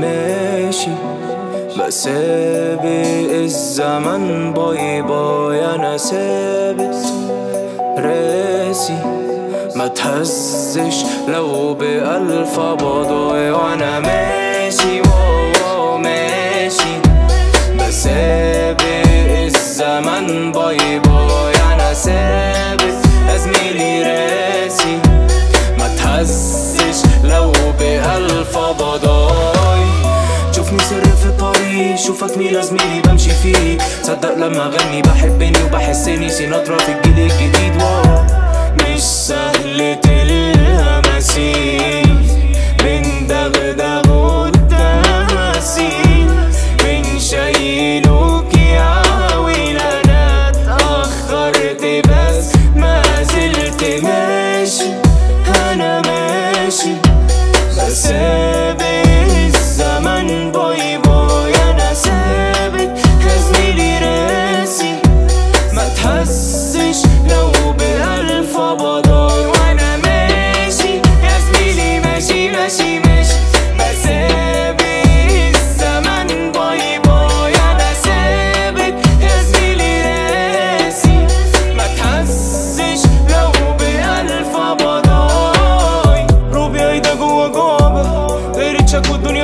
ماشي. بسابق الزمن bye bye أنا ثابت. راسي ما تهزش لو بألف بضايع وأنا ماشي. wow ماشي. بسابق الزمن bye bye أنا ثابت. أزميلي راسي ما تهزش لو بألف بضاي سر في طريق شوفك مين زميلي بمشي فيه صدق لما اغني بحبني وبحسني. سيناترا في الجيل الجديد واو. مش سهل تلمسي من دغدغ والتماسي من شايلوك يا ويل أنا اتأخرت بس ما زلت ماشي. أنا ماشي. الزمن باي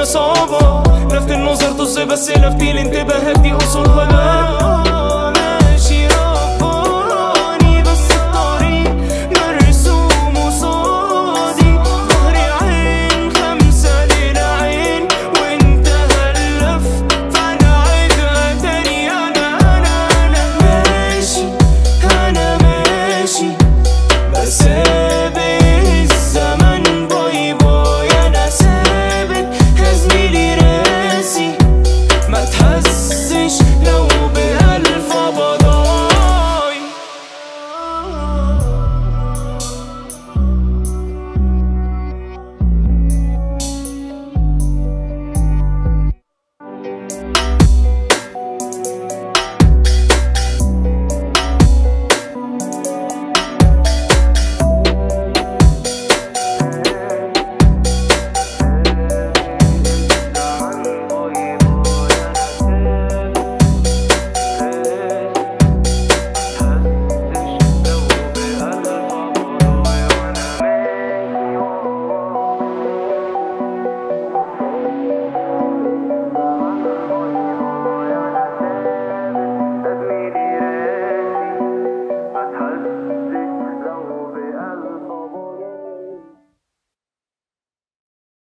صعبة لفت النظر طز بس لفتي الانتباه دي أصول غلابة